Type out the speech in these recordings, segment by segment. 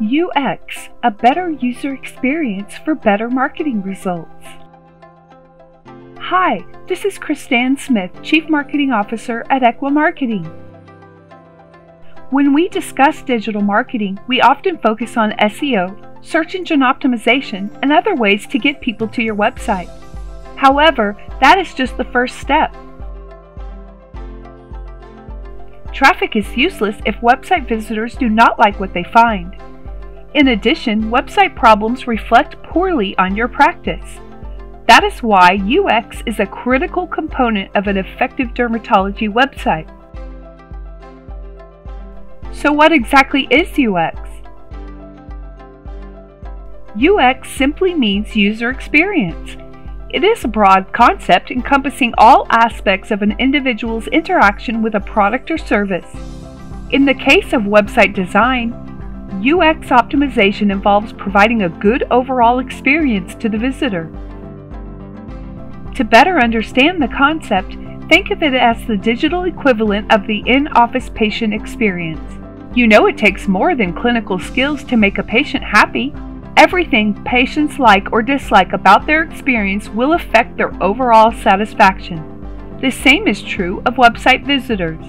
UX, a better user experience for better marketing results. Hi, this is Christanne Smith, Chief Marketing Officer at Ekwa Marketing. When we discuss digital marketing, we often focus on SEO, search engine optimization, and other ways to get people to your website. However, that is just the first step. Traffic is useless if website visitors do not like what they find. In addition, website problems reflect poorly on your practice. That is why UX is a critical component of an effective dermatology website. So what exactly is UX? UX simply means user experience. It is a broad concept encompassing all aspects of an individual's interaction with a product or service. In the case of website design, UX optimization involves providing a good overall experience to the visitor. To better understand the concept, think of it as the digital equivalent of the in-office patient experience. You know it takes more than clinical skills to make a patient happy. Everything patients like or dislike about their experience will affect their overall satisfaction. The same is true of website visitors.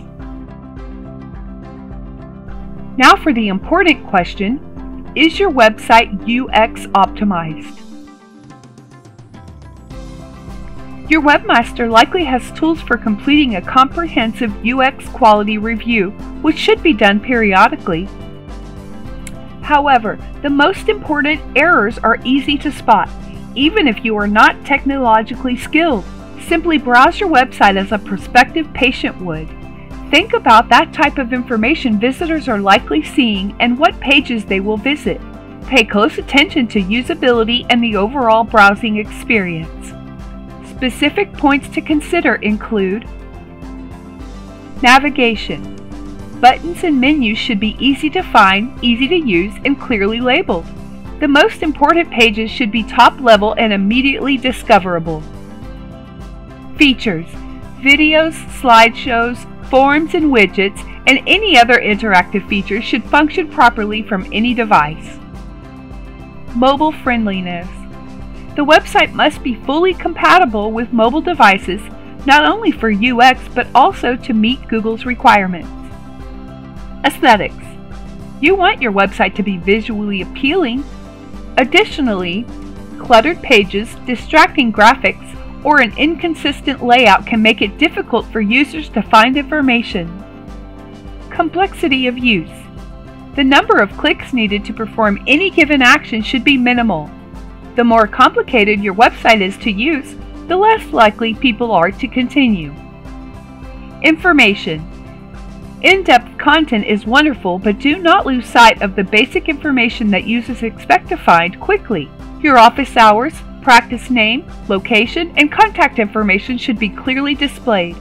Now for the important question, is your website UX optimized? Your webmaster likely has tools for completing a comprehensive UX quality review, which should be done periodically However, the most important errors are easy to spot, even if you are not technologically skilled. Simply browse your website as a prospective patient would. Think about that type of information visitors are likely seeing and what pages they will visit. Pay close attention to usability and the overall browsing experience. Specific points to consider include Navigation Buttons and menus should be easy to find, easy to use, and clearly labeled. The most important pages should be top level and immediately discoverable. Features Videos, slideshows, forms and widgets, and any other interactive features should function properly from any device. Mobile friendliness. The website must be fully compatible with mobile devices, not only for UX but also to meet Google's requirements. Aesthetics. You want your website to be visually appealing. Additionally, cluttered pages, distracting graphics, or an inconsistent layout can make it difficult for users to find information. Complexity of use. The number of clicks needed to perform any given action should be minimal. The more complicated your website is to use, the less likely people are to continue. Information. In-depth content is wonderful, but do not lose sight of the basic information that users expect to find quickly. Your office hours, practice name, location, and contact information should be clearly displayed.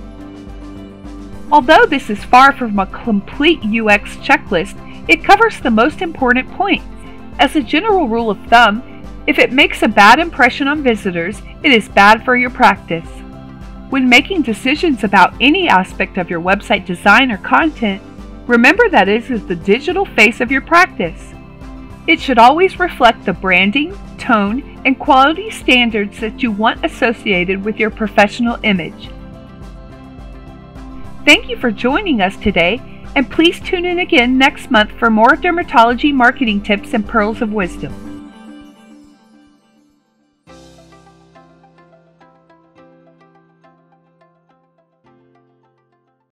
Although this is far from a complete UX checklist, it covers the most important points. As a general rule of thumb, if it makes a bad impression on visitors, it is bad for your practice. When making decisions about any aspect of your website design or content, remember that it is the digital face of your practice. It should always reflect the branding, tone, and quality standards that you want associated with your professional image. Thank you for joining us today, and please tune in again next month for more dermatology marketing tips and pearls of wisdom.